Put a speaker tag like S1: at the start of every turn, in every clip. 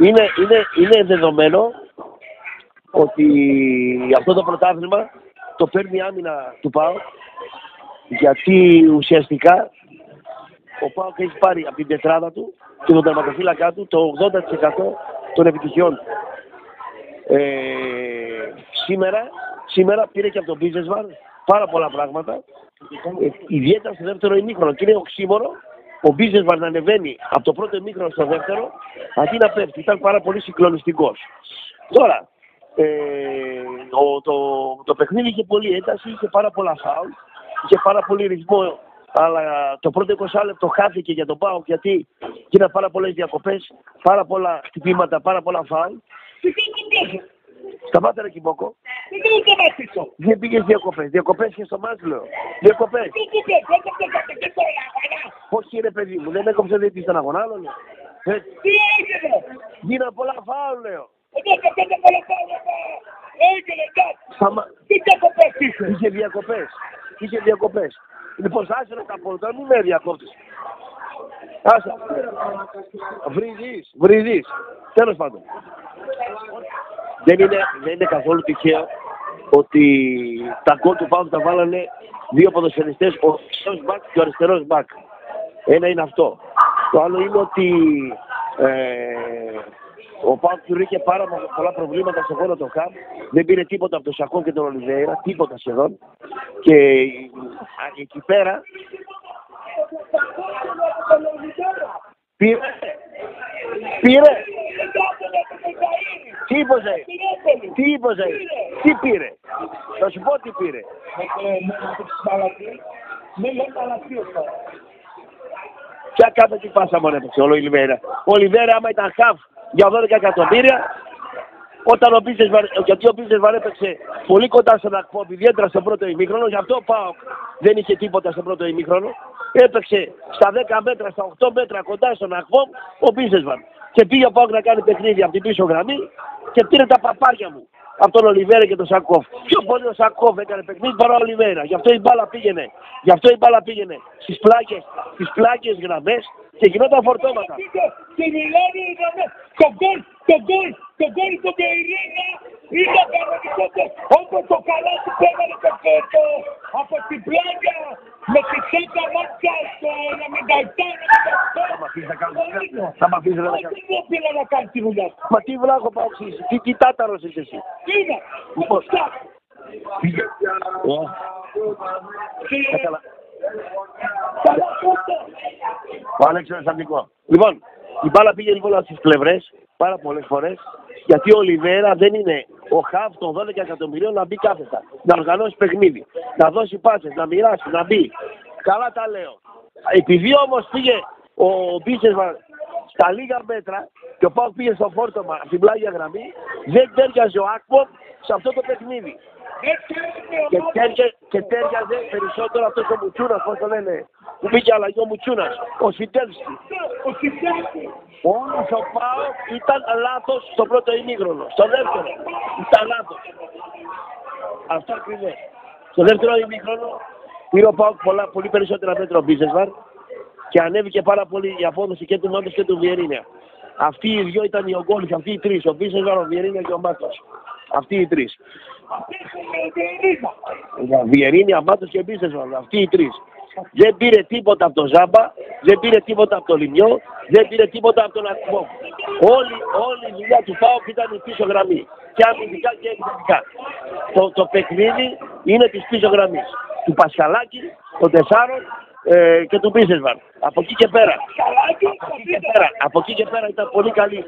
S1: είναι, είναι, είναι δεδομένο ότι αυτό το πρωτάθλημα το παίρνει η άμυνα του ΠΑΟ γιατί ουσιαστικά ο ΠΑΟΚ έχει πάρει από την τετράδα του και τον τερματοφύλακά του το 80% των επιτυχιών του. Ε, σήμερα, σήμερα πήρε και από τον Μπίζεσμαρ πάρα πολλά πράγματα, ε, ιδιαίτερα στο δεύτερο ημίχρονο. Και είναι οξύμορο ο Μπίζεσμαρ να ανεβαίνει από το πρώτο ημίχρονο στο δεύτερο, αντί να πέφτει. Ήταν πάρα πολύ συγκλονιστικός. Τώρα, ε, ο, το, το παιχνίδι είχε πολύ ένταση, είχε πάρα πολλά φάουλ, είχε πάρα πολύ ρυθμό αλλά το πρώτο 20 λεπτό χάθηκε για τον Πάο γιατί γίνανε πάρα πολλές διακοπές, πάρα πολλά χτυπήματα, πάρα πολλά φάουλ. Σταμάτα ρε Κιμπόκο. Δεν πήγες διακοπές. Διακοπές και στο μάτς λέω. Διακοπές. Όχι ρε παιδί μου, δεν έκοψε δεν ήταν αγωνά άλλο. Τι έγινε. Γίνανε πολλά φάουλ λέω. Έγινε κάτι. Τι διακοπές είχες; Είχε διακοπές. Είχε διακοπές. Λοιπόν, άσε να τα πω, δεν μου με διακόπτεις. Άσε. Βρυδείς, βρυδείς. Τέλος πάντων. Δεν είναι, δεν είναι καθόλου τυχαίο ότι τα γκολ του Πάου τα βάλανε δύο ποδοσφαιριστές, ο δεξιός μπακ και ο αριστερός μπακ. Ένα είναι αυτό. Το άλλο είναι ότι ε, ο Πάουκ του είχε πάρα πολλά προβλήματα σε όλο το ΚΑΜ. Δεν πήρε τίποτα από τον Σακόν και τον Ολιβέρα, τίποτα σχεδόν. Και εκεί πέρα. Πήρε. Πήρε. Τι είπωσε. Τι είπωσε. Τι πήρε; Θα σου πω τι πήρε. Ποια κάτω τι πάσα μόνο έπαιξε ο Ολιβέρα. Ο Ολιβέρα άμα ήταν χαφ για 12 εκατομμύρια. Όταν ο Μπίζεσβαρ, γιατί ο Μπίζεσβαρ έπαιξε πολύ κοντά στον Ακπόπ, ιδιαίτερα στο πρώτο ημίχρονο, γι' αυτό ο Πάοκ δεν είχε τίποτα στο πρώτο ημίχρονο. Έπαιξε στα 10 μέτρα, στα 8 μέτρα κοντά στον Ακπόπ ο Μπίζεσβαρ. Και πήγε ο Πάοκ να κάνει παιχνίδι από την πίσω γραμμή και πήρε τα παπάρια μου από τον Ολιβέρα και τον Σακόφ. Πιο πολύ ο Σακόφ έκανε παιχνίδι παρά ο Ολιβέρα. Γι' αυτό η μπάλα πήγαινε. Γι' αυτό η μπάλα πήγαινε στις πλάκες, στις πλάκες γραμμές και γινόταν φορτώματα.
S2: Και μιλάνε το γκολ, το γκολ, το γκολ του Μπεϊρίνια είναι κανονικό όπως το καλά του πέγανε το κέρδο από την πλάγια με τη σέκα μάτια στο 97-98.
S1: Θα μ' αφήσεις να
S2: κάνει. Δεν μου πήρα να κάνει τη δουλειά.
S1: Μα τι βλάχο πάω τι, τι τάταρος είσαι εσύ.
S2: Είναι,
S1: Λοιπόν, πήγε. Κατάλα. Ο Άλεξ είναι στατικό. Λοιπόν, η μπάλα πήγε λοιπόν στις πλευρές πάρα πολλές φορές γιατί ο Ολιβέρα δεν είναι ο χαφ των 12 εκατομμυρίων να μπει κάθετα, να οργανώσει παιχνίδι, να δώσει πάσες, να μοιράσει, να μπει. Καλά τα λέω. Επειδή όμως πήγε ο Μπίσεσμαν στα λίγα μέτρα και ο Πάουκ πήγε στο φόρτωμα στην πλάγια γραμμή, δεν τέριαζε ο Άκπομ σε αυτό το παιχνίδι. Και, τέριαζε, και τέριαζε περισσότερο αυτός ο Μουτσούνας, πώς το λένε, που πήγε αλλαγή ο Μουτσούνας, ο Σιτέλσκι. Όλος ο Πάο ήταν λάθος στο πρώτο ημίγρονο. Στο δεύτερο ήταν λάθος. Αυτό ακριβώς. Στο δεύτερο ημίγρονο πήρε ο Πάο πολλά, πολύ περισσότερα μέτρα ο Μπίζεσβαρ και ανέβηκε πάρα πολύ η απόδοση και του Μάντος και του Βιερίνια. Αυτοί οι δυο ήταν οι ογκόλοι, αυτοί οι τρεις, ο Μπίζεσβαρ, ο Βιερίνια και ο Μάτος. Αυτοί οι τρεις. Βιερίνια, Μάτος και Μπίζεσβαρ, αυτοί οι τρεις. Δεν πήρε τίποτα από τον Ζάμπα, δεν πήρε τίποτα από το Λιμιό, δεν πήρε τίποτα από τον Ατμό. Όλη, όλη η δουλειά του ΠΑΟΚ ήταν η πίσω γραμμή. Και αμυντικά και επιθετικά. Το, το παιχνίδι είναι της πίσω γραμμής. Του Πασχαλάκη, των Τεσσάρων ε, και του Μπίσεσβαρ. Από εκεί και πέρα. Από εκεί και πέρα, από εκεί και πέρα ήταν πολύ καλή,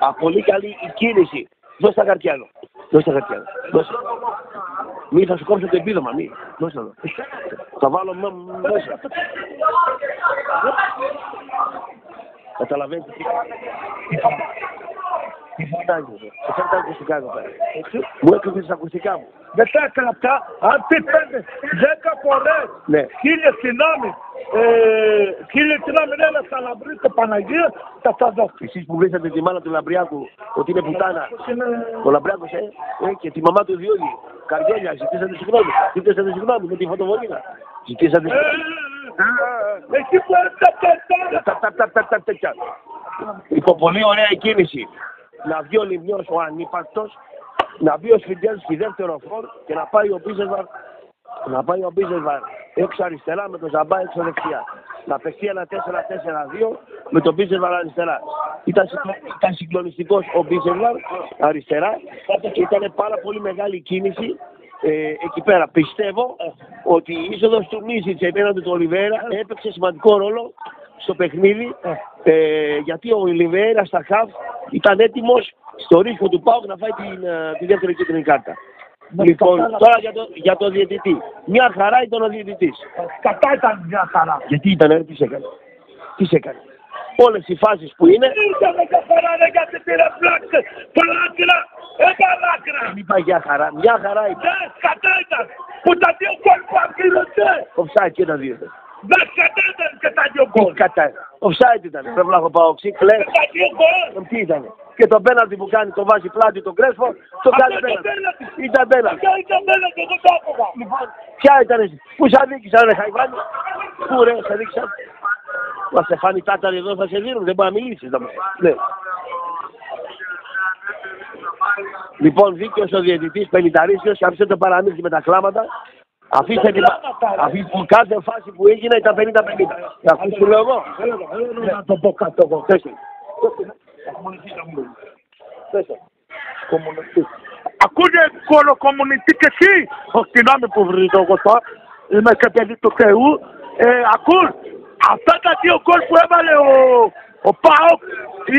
S1: α, πολύ καλή η κίνηση. Δώσε τα χαρτιά μου. Δώσε τα χαρτιά μου. Δώσε. Μη θα σου κόψω το επίδομα, μη. Δώσε το. Θα βάλω μ- μέσα. Καταλαβαίνετε τι τι φωνάζει. Σε φέρνει τα ακουστικά εδώ πέρα. Μου έκλεισε τα ακουστικά μου.
S2: Δεν τα έκανα αυτά. Αν πει πέντε, δέκα φορές,
S1: Ναι.
S2: χίλιες δυνάμεις, ε, χίλιες δυνάμεις έλα στα λαμπρή το Παναγία, θα τα δω.
S1: Εσείς που βρήσατε τη μάνα του Λαμπριάκου ότι είναι πουτάνα. Ο Λαμπριάκος, ε, ε, και τη μαμά του Διώδη. Καρδιέλια, ζητήσατε συγγνώμη. Ζητήσατε συγγνώμη με τη φωτοβολίδα. Ζητήσατε
S2: Ε,
S1: συγγνώμη.
S2: ε, Εκεί που έρθει τα πετάρα.
S1: Τα, τα, τα, τα, τα, τέτοια. Λοιπόν, πολύ ωραία η κίνηση. Να βγει ο Λιμιός ο ανύπαρκτος, να μπει ο Σφιντέλσκι δεύτερο φόρ και να πάει ο Μπίζεσβαρ να πάει ο Μπίζεσβαρ έξω αριστερά με τον Ζαμπά έξω δεξιά. Να παιχτεί ένα 4-4-2 με τον Μπίζεσβαρ αριστερά. Ήταν, ήταν συγκλονιστικός ο Μπίζεσβαρ αριστερά και ήταν πάρα πολύ μεγάλη κίνηση ε, εκεί πέρα. Πιστεύω ότι η είσοδος του Μίσιτς επέναντι του Ολιβέρα έπαιξε σημαντικό ρόλο στο παιχνίδι ε, γιατί ο Ολιβέρα στα χαβ ήταν έτοιμος στο ρίσκο του Πάουκ να φάει την, ε, τη δεύτερη κίτρινη κάρτα. Λοιπόν, τώρα για το, για το διαιτητή. Μια χαρά ήταν ο διαιτητής.
S2: Κατά ήταν μια χαρά.
S1: Γιατί ήταν, ε, τι σε έκανε. Τι σε έκανε. Όλες οι φάσεις που είναι,
S2: Ήταν μια χαρά, ρε, γιατί πήρε πλάκα. Πλάκρα, έβαλα άκρα.
S1: δεν είπα για χαρά. Μια χαρά ήταν.
S2: Ναι, κατά ήταν. Που τα δύο κόλ που ακύρωσε.
S1: Offside και τα δύο.
S2: Ναι, κατά ήταν και τα δύο κόλ.
S1: Κατά. Offside ήταν. Πρέπει να έχω πάω οξύ, κλαις.
S2: Και τα δύο κόλ.
S1: Τι ήταν. Και το πέναλτι που κάνει, το βάζει πλάτη τον Κρέσπο, το κάνει
S2: Αυτό το
S1: πέναλτι.
S2: πέναλτι.
S1: Ήταν πέναλτι.
S2: Ποια ήταν μένα και δεν το άκουγα.
S1: Λοιπόν, ποια ήταν εσύ; Πού σε αδίκησαν ρε Χαϊβάνη; Πού ρε, σε αδίκησαν; Μα σε φάνει τάταρη εδώ θα σε δίνουν, δεν μπορεί να μιλήσεις. να μου- Ναι. Λοιπόν, δίκαιος ο διαιτητής Πενιταρίσιος, άφησε το παραμύθι με τα κλάματα. Αφήστε την... Αφήστε κάθε φάση που έγινε ήταν 50-50. Αυτό σου λέω εγώ.
S2: Να το πω κάτω εγώ.
S1: Θες το.
S2: Ακούγε κολοκομμουνιστή και εσύ; Όχι, συγγνώμη που βρίζω εγώ τώρα. Είμαι και παιδί του Θεού. Ε, ακούς, αυτά τα δύο γκολ που έβαλε ο, ο Πάοκ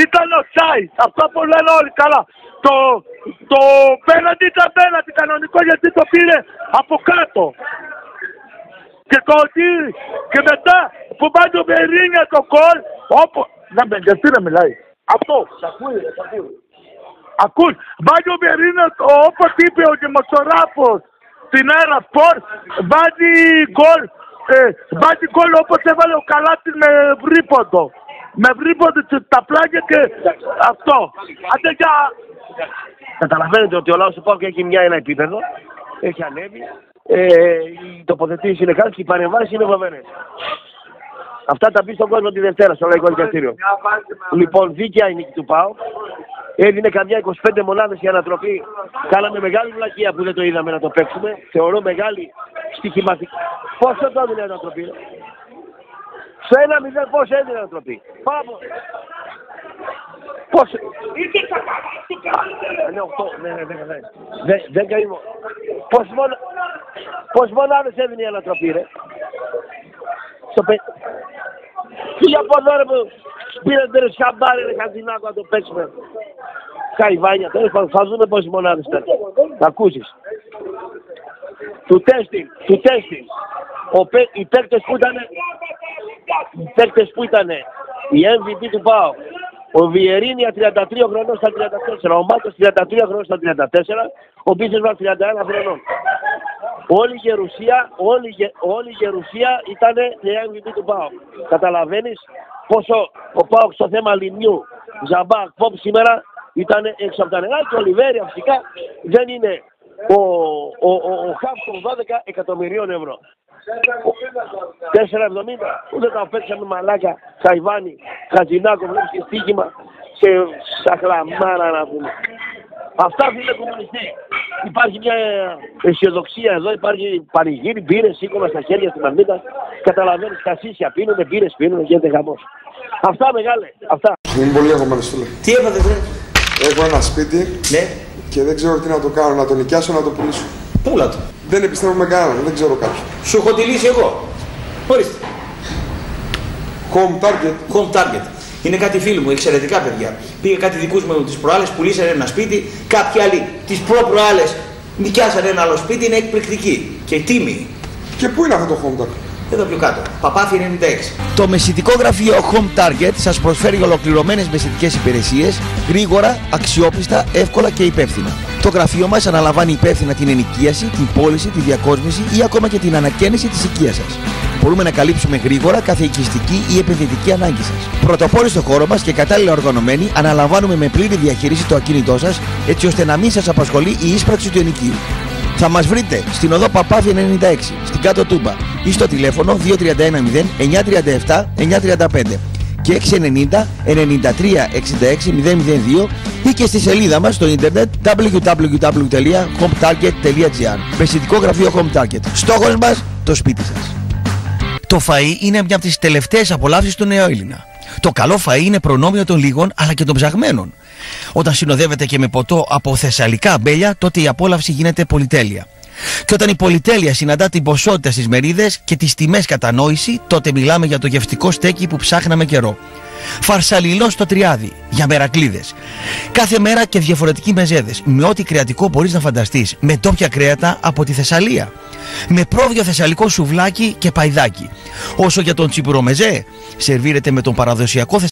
S2: ήταν ο Τσάις. Αυτά που λένε όλοι καλά. Το, το πέναντι ήταν πέναντι κανονικό γιατί το πήρε από κάτω. Και το ότι και μετά που πάει το Μπερίνια το γκολ όπου... Να με γιατί να μιλάει. Αυτό. Ακούς, βάζει ο Μπερίνος, όπως είπε ο δημοσιογράφος στην Αέρα Σπορ, βάζει γκολ, ε, βάζει γκολ όπως έβαλε ο Καλάτης με βρύποντο. Με βρύποντο σε- τα πλάγια και αυτό. Άντε για...
S1: Καταλαβαίνετε ότι ο λαός του Πάουκ έχει μια ένα επίπεδο, έχει ανέβει, ε, οι τοποθετήσεις είναι καλές και οι παρεμβάσεις είναι φοβερές. Αυτά τα πει στον κόσμο τη Δευτέρα στο Λαϊκό Δικαστήριο. Λοιπόν, δίκαια η νίκη του ΠΑΟ. Έδινε καμιά 25 μονάδες η ανατροπή. Κάναμε μεγάλη βλακεία που δεν το είδαμε να το παίξουμε. Θεωρώ μεγάλη στοιχηματική. Πόσο το έδινε η ανατροπή, ρε; Στο ένα μηδέν πόσο έδινε η ανατροπή; Πάμε. Πόσο.
S2: Είσαι τα καλά του καλύτερα.
S1: Ναι, οκτώ. Ναι, ναι, ναι, ναι. Δεν, δεν καημώ. Πώς, μονα... Πώς μονάδες έδινε η ανατροπή, ρε. Στο πε... Τι από εδώ, ρε, που πήρατε ρε σαμπάρι, ρε, χαρτινάκο να το παίξουμε. Καϊβάνια, τέλος πάντων, θα δούμε πόσες μονάδες ήταν. Θα ακούσεις. Του τέστην, του τέστην. Ο, παί- οι παίκτες που ήταν, οι παίκτες που ήταν η MVP του ΠΑΟ, ο Βιερίνια 33 χρονών στα 34, ο Μάτος 33 χρονών στα 34, ο Μπίσεσβαρ 31 χρονών. Όλη η γερουσία, όλη, η γε- όλη η γερουσία ήταν η MVP του ΠΑΟ. Καταλαβαίνεις πόσο ο ΠΑΟ στο θέμα λιμιού, Ζαμπάκ, Ποπ σήμερα ήταν έξω από τα νερά και ο Λιβέρια φυσικά δεν είναι ο, ο, ο, ο χαφ των 12 εκατομμυρίων ευρώ. 4,70 ούτε τα παίξαμε μαλάκα Χαϊβάνι, Χατζινάκο, βλέπεις και στοίχημα σε σαχλαμάρα να πούμε. Αυτά φίλε κομμουνιστή. Υπάρχει μια αισιοδοξία εδώ, υπάρχει πανηγύρι, μπύρες, σήκωμα στα χέρια στη μαρμίτα. Καταλαβαίνεις, κασίσια πίνουνε, μπύρες πίνουνε, γίνεται χαμός. Αυτά μεγάλε, αυτά.
S3: Είμαι πολύ αγχωμένο, φίλε.
S4: Τι έπαθε, βρε;
S3: Έχω ένα σπίτι
S4: Ναι,
S3: και δεν ξέρω τι να το κάνω, να το νοικιάσω, να το πουλήσω.
S4: πούλα το.
S3: Δεν επιστρέφω με κανέναν, δεν ξέρω κάποιον.
S4: Σου έχω τη λύση εγώ. Ορίστε.
S3: Home target.
S4: Home target. Είναι κάτι φίλοι μου, εξαιρετικά παιδιά. Πήγε κάτι δικούς μου τις προάλλες, πουλήσανε ένα σπίτι. Κάποιοι άλλοι τις προ-προάλλες νοικιάσανε ένα άλλο σπίτι, είναι εκπληκτική. Και τίμη.
S3: Και πού είναι αυτό το home target;
S4: Εδώ πιο κάτω. Παπάθη 96.
S5: Το μεσητικό γραφείο Home Target σας προσφέρει ολοκληρωμένες μεσητικές υπηρεσίες γρήγορα, αξιόπιστα, εύκολα και υπεύθυνα. Το γραφείο μας αναλαμβάνει υπεύθυνα την ενοικίαση, την πώληση, τη διακόσμηση ή ακόμα και την ανακαίνιση της οικίας σας. Μπορούμε να καλύψουμε γρήγορα κάθε οικιστική ή επενδυτική ανάγκη σας. Πρωτοπόροι στο χώρο μας και κατάλληλα οργανωμένοι, αναλαμβάνουμε με πλήρη διαχείριση το ακίνητό σας, έτσι ώστε να μην σας απασχολεί η ίσπραξη του ενοικίου. Θα μας βρείτε στην οδό Παπάθη 96, στην κάτω Τούμπα ή στο τηλέφωνο 2310 937 935 και 690 93 66 002 ή και στη σελίδα μας στο ίντερνετ www.hometarget.gr Πεσητικό γραφείο Home Target. Στόχος μας το σπίτι σας. Το φαΐ είναι μια από τις τελευταίες απολαύσεις του νέου Έλληνα. Το καλό φαΐ είναι προνόμιο των λίγων αλλά και των ψαγμένων. Όταν συνοδεύεται και με ποτό από θεσσαλικά αμπέλια, τότε η απόλαυση γίνεται πολυτέλεια. Και όταν η πολυτέλεια συναντά την ποσότητα στις μερίδες και τις τιμές κατανόηση, τότε μιλάμε για το γευστικό στέκι που ψάχναμε καιρό. Φαρσαλιλό στο τριάδι για μερακλίδες. Κάθε μέρα και διαφορετικοί μεζέδες. Με ό,τι κρεατικό μπορείς να φανταστείς. Με τόπια κρέατα από τη Θεσσαλία. Με πρόβιο θεσσαλικό σουβλάκι και παϊδάκι. Όσο για τον τσιπουρομεζέ, σερβίρεται με τον παραδοσιακό